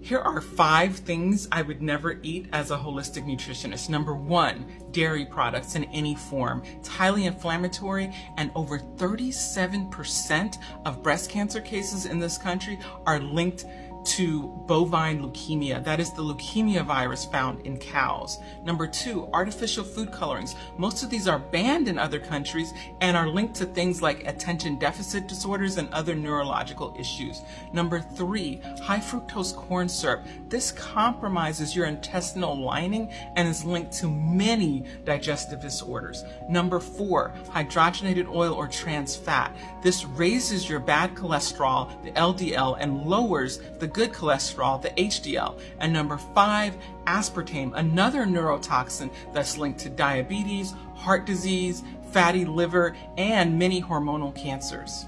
Here are five things I would never eat as a holistic nutritionist. Number one, dairy products in any form. It's highly inflammatory, and over 37% of breast cancer cases in this country are linked to bovine leukemia. That is the leukemia virus found in cows. Number two, artificial food colorings. Most of these are banned in other countries and are linked to things like attention deficit disorders and other neurological issues. Number three, high fructose corn syrup. This compromises your intestinal lining and is linked to many digestive disorders. Number four, hydrogenated oil or trans fat. This raises your bad cholesterol, the LDL, and lowers the good cholesterol, the HDL. And number five, aspartame, another neurotoxin that's linked to diabetes, heart disease, fatty liver, and many hormonal cancers.